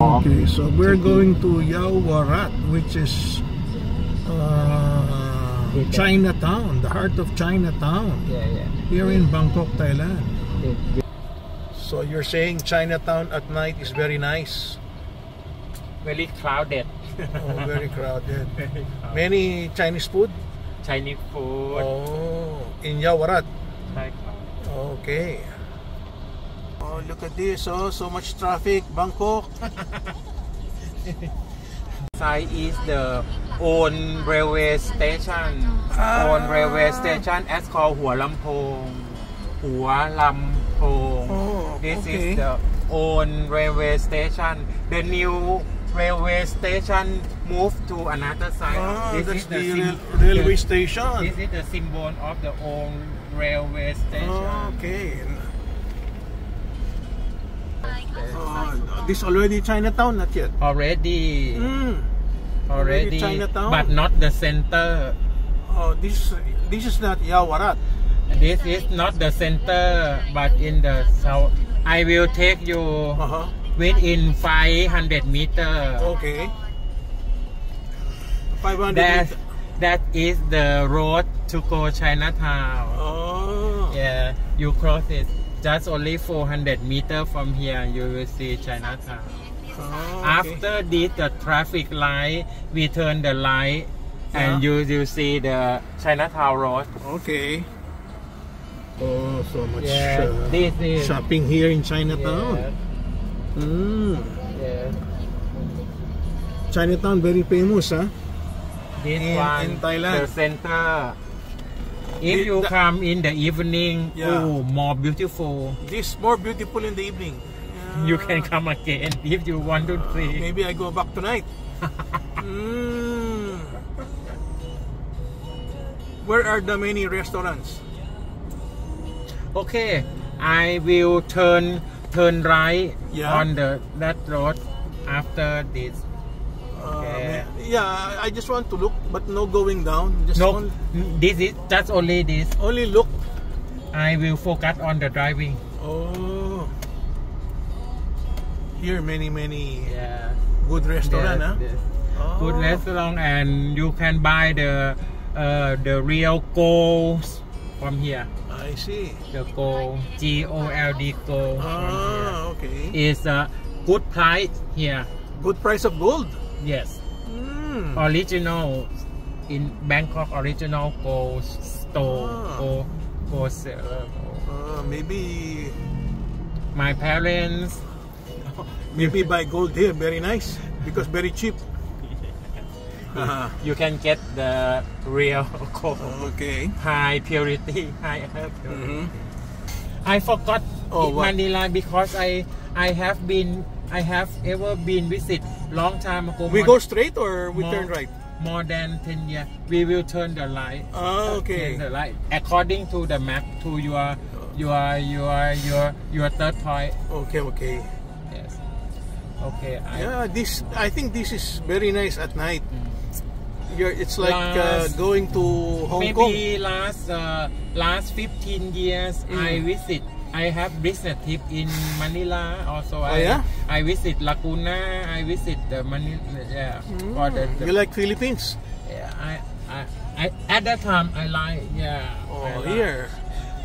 Okay, so we're going to Yaowarat, which is uh, Chinatown, the heart of Chinatown, Yeah, yeah. here in Bangkok, Thailand. So you're saying Chinatown at night is very nice, very crowded. oh, very crowded. Very crowded. Many Chinese food. Chinese food. Oh, in Yaowarat. Thai. Okay. Oh, look at this! Oh, so much traffic, Bangkok. Side is the own railway station. Ah. Own railway station as called Hua Lamphong. Hua Lamphong. Oh, This okay. is the own railway station. The new railway station moved to another side. Ah, this is the, the, railway the- station. This is the symbol of the old railway station. Oh, okay. Oh, this already Chinatown, not yet. Already, Mm. already, Chinatown? but not the center. Oh, this this is not Yaowarat. This is not the center, but in the south. I will take you Uh huh. within 500 meter. Okay. 500 That meter. that is the road to go Chinatown. Oh. Yeah, you cross it. Just only 400 meter from here, you will see Chinatown. Oh, okay. After this, the traffic light, we turn the light, and you you see the Chinatown road. Okay. Oh, so much Yeah, uh, this is shopping here in Chinatown. Yeah, Mm. yeah. Chinatown very famous, huh? This In- one, in Thailand. the center. If The- you the- come in the evening, Yeah. oh, more beautiful. This more beautiful in the evening. You can come again if you want to see. Maybe I go back tonight. mm. Where are the many restaurants? Okay, I will turn turn right Yeah. on the that road after this. Yeah. yeah, I just want to look, but no going down. Just No, only, this is that's only this. only look. I will focus on the driving. Oh, here many many Yeah. good restaurant, Yes, huh? yes. Oh. Good restaurant, and you can buy the uh, the real gold from here. I see. The gold, G O L D gold. Ah, okay. Is a good price here. Good price of gold. Yes, Mm. original in Bangkok. Original gold store. Ah. Gold, gold seller. Uh, maybe My parents. maybe buy gold here. Very nice because very cheap. Uh-huh. You can get the real gold. Okay. High purity. High purity. Mhm. I forgot Oh? Manila because I I have been I have ever been visit long time ago. We go straight or we more- turn right? More than ten years. We will turn the light. Ah, okay. The light according to the map to your your your your your third point. Okay, okay. Yes. Okay. I, Yeah, this I think this is very nice at night. You're, it's like uh, going to Hong Kong. Maybe last uh, last 15 years Mm. I visit I have business trip in Manila also Oh, I yeah? I visit Laguna I visit the Manila yeah mm. or the, the- You like Philippines? yeah, I, I, I at that time I like yeah Oh, like here.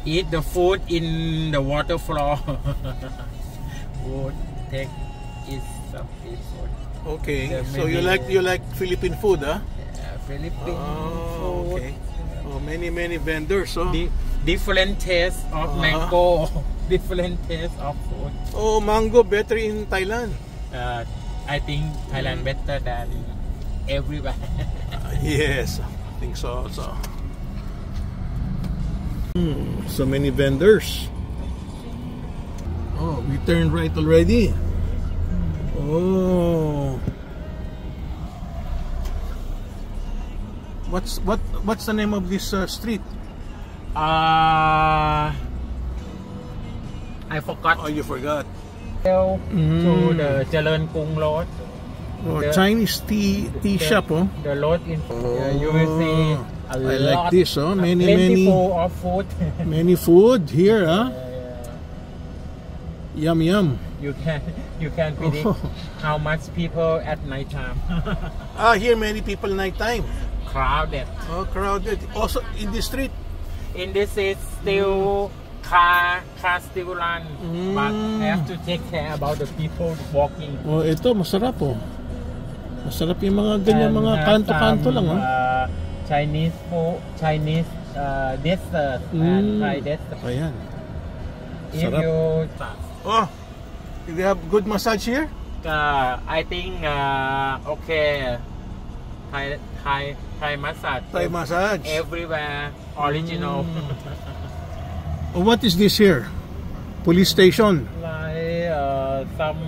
eat the food in the water floor would take eat some eat food Okay. The So you like you like Philippine food, huh? yeah, Philippine Oh, food okay. Oh, many many vendors. Oh, Di- different taste of Uh-huh. mango, different taste of food. oh mango better in Thailand. Uh, I think Thailand better than everywhere. Yes, I think so also. Hmm, so many vendors. Oh, we turned right already. Oh. What's what what's the name of this uh, street? Uh, I forgot Oh, you forgot. to Mm. the Jalan Kung Road. Oh, The- Chinese tea tea The- shop, oh. The road in yeah, you will see a I like this, oh. Many, many- full of food. Many food here, huh? Yeah, Yum yum. you can you can predict Oh. how much people at night time. Ah, here many people nighttime. Crowded. Oh, crowded. Also in the street. In this is still car car still run, but Mm. have to take care about the people walking. Oh, ito masarap oh. Masarap yung mga ganyan And mga have kanto-kanto lang oh. uh, Chinese food, Chinese uh, dessert and Mm. Thai dessert. Ayan. If Sarap. you, Oh, they have good massage here? uh, I think uh, okay, Thai Thai Thai massage. Thai massage. everywhere original. Oh, what is this here? Police station like uh, some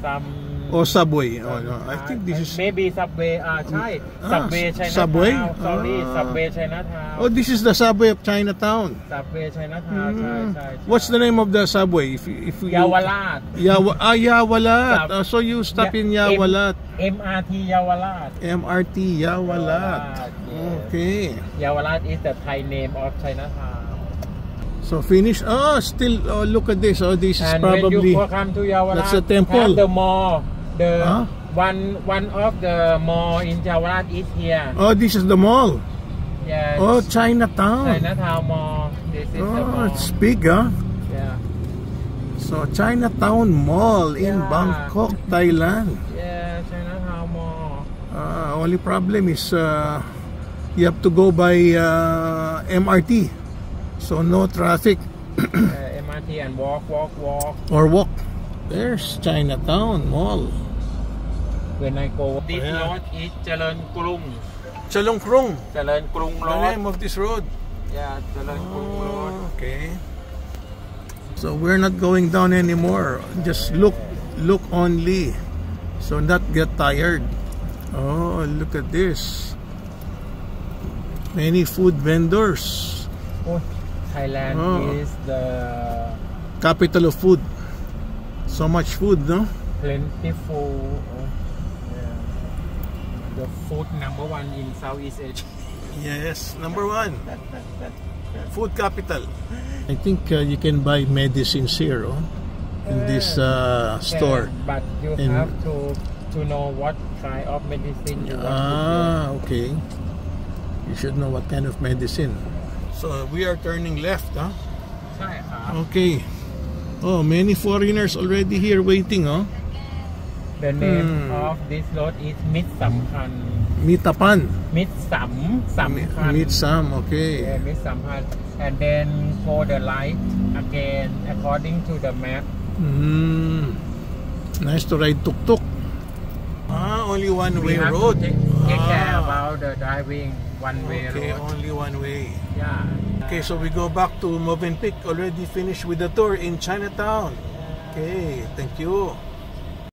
some. Or subway? Oh, no. I uh, think this is maybe subway. Uh, Chai Ah, subway Chinatown. subway? Sorry, Ah. subway Chinatown. Oh, this is the subway of Chinatown. Subway Chinatown. Chai, Mm. Chai, Chai. What's the name of the subway? If if you, Yawalat. Yawa, ah, Yawalat. Oh, so you stop in M- Yawalat. MRT Yawalat. MRT Yawalat. yes. Okay. Yawalat is the Thai name of Chinatown. So finish. Oh, still. Oh, look at this. Oh, this is And when probably. you come to Yawalat, That's a temple. have the mall. The Huh? one one of the mall in Yawalat is here. Oh, this is the mall. Yes. Oh, Chinatown. Chinatown Mall. This is the Oh, mall. it's big, huh? Yeah. So Chinatown Mall in Yeah. Bangkok, Thailand. Yeah, Chinatown Mall. Uh, only problem is uh, you have to go by uh, MRT, so no traffic uh, MRT and walk, walk, walk. or walk. There's Chinatown Mall. When I go, this yeah. road is Charoen Krung. Chalong Krung, Charoen Krung the Road. name of this road. Yeah, Charoen Krung oh, Road. Okay. So we're not going down anymore. Just look, look only. So not get tired. Oh, look at this. Many food vendors. Oh, Thailand Oh. is the Capital of food. So much food, no? Plenty for uh, The food number one in Southeast Asia. Yes, number one. food capital. I think uh, you can buy medicines here oh, in uh, this uh, store. But you have to, to know what kind of medicine you want Ah, okay. You should know what kind of medicine. So we are turning left, huh? Okay. Oh, many foreigners already here waiting, oh. The name hmm. of this lot is Mitsampan. Mitapan? Mitsam. Mit Mitsam, okay. Yeah, Mitsampan. And then for the light again according to the map. Hmm. Nice to ride tuk-tuk. Ah, only one-way road. take, take ah. care about the driving one way okay, road. only one way. Yeah. Okay, so we go back to Movenpick. Already finished with the tour in Chinatown. Okay, thank you.